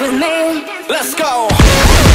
with me. Let's go.